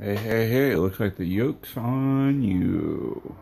Hey, hey, hey, it looks like the yoke's on you.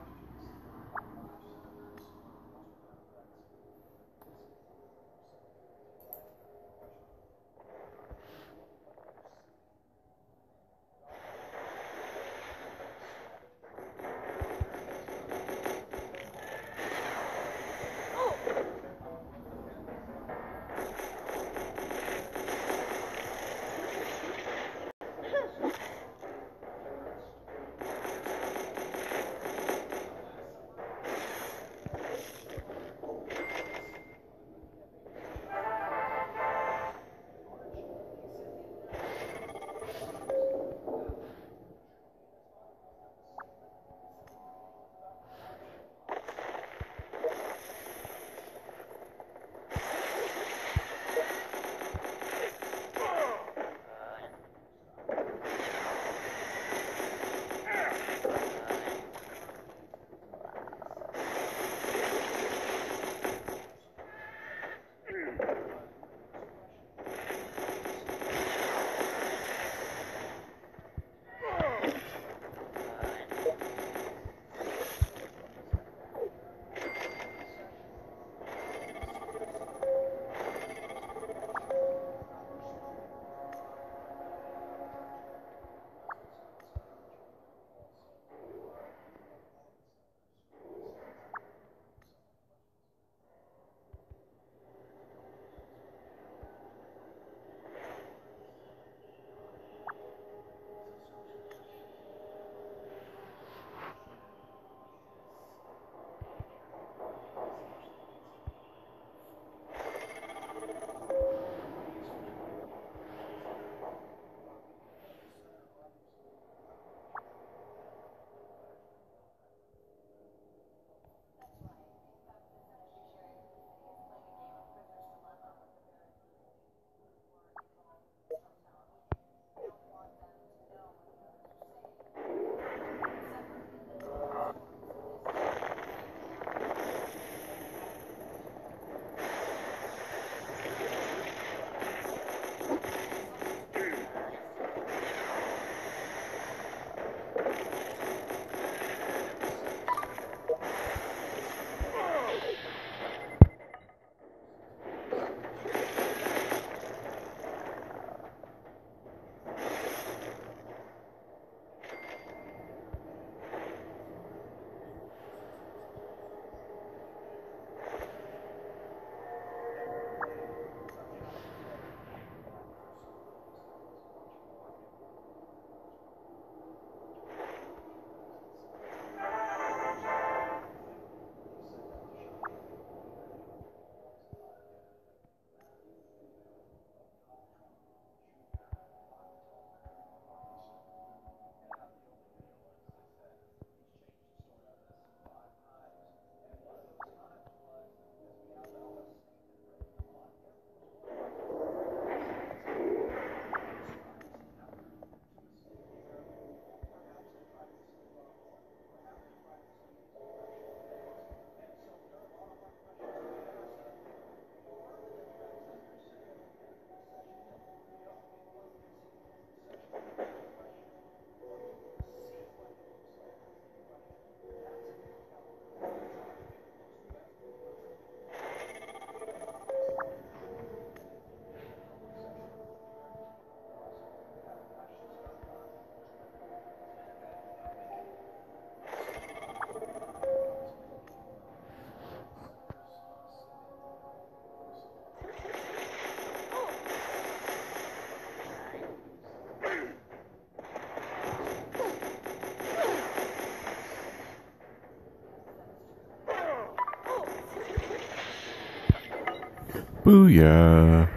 Booyah.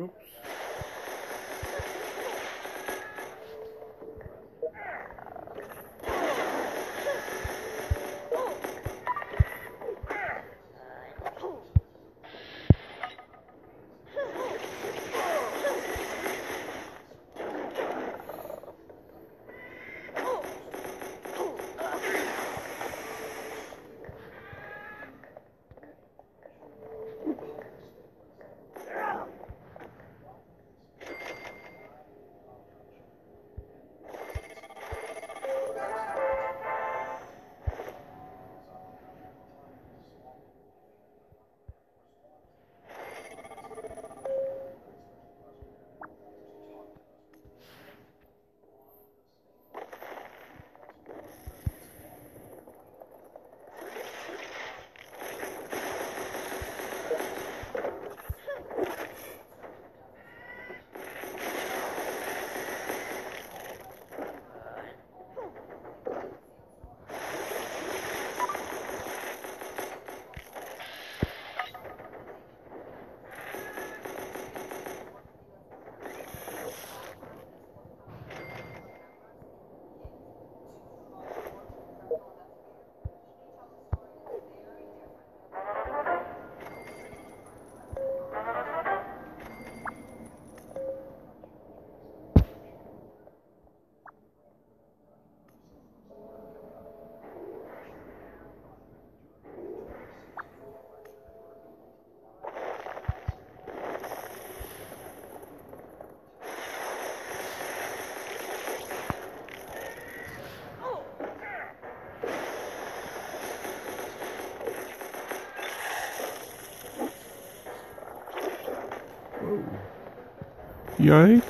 Oops. Yikes.